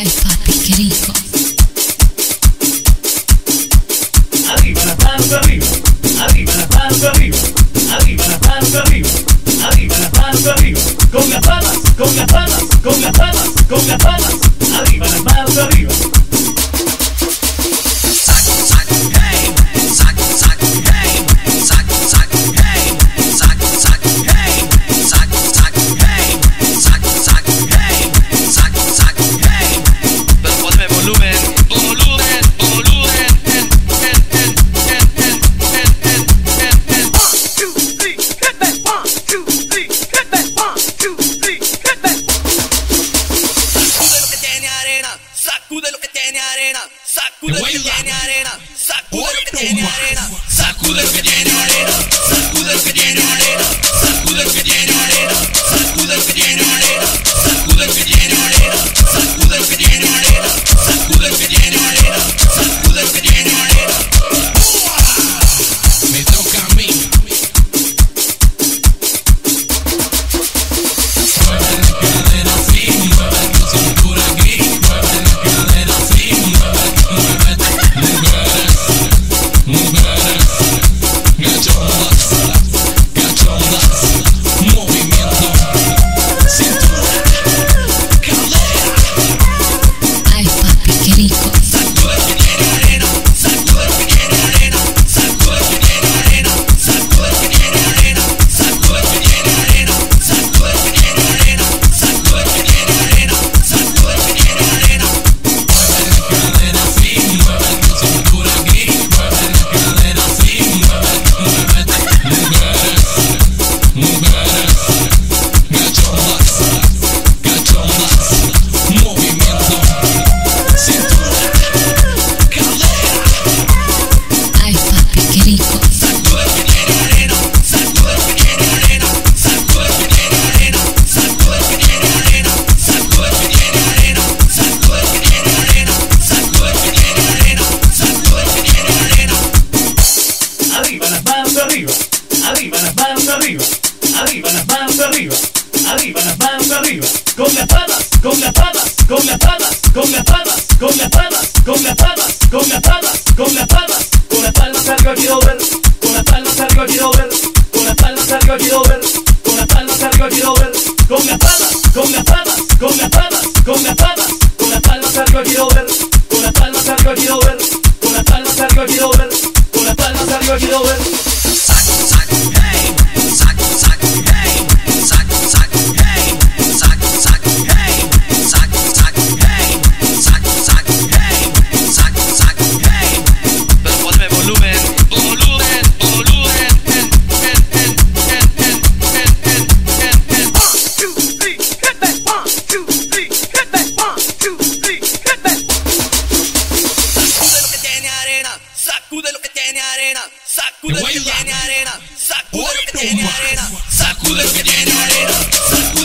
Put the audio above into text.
Arriba arriba, arriba arriba, arriba arriba, con las palmas, con las palmas, con las palmas, con las palmas. morena, sacude el que tiene. arriba, arriba las manos arriba, arriba las manos arriba, arriba las manos arriba, con las patas, con las patas, con las patas, con las patas, con las patas, con las patas, con las patas, con las patas, con las palmas arriba quiero ver, con las palmas arriba quiero ver, con las palmas arriba quiero ver, con las palmas arriba quiero ver, con las patas, con las patas, con las patas, con las patas, con las palmas arriba quiero ver, con las palmas arriba quiero ver, con las palmas arriba quiero ver, con las palmas arriba quiero ver. Sakura, Sakura, Sakura, Sakura, Sakura, Sakura, Sakura,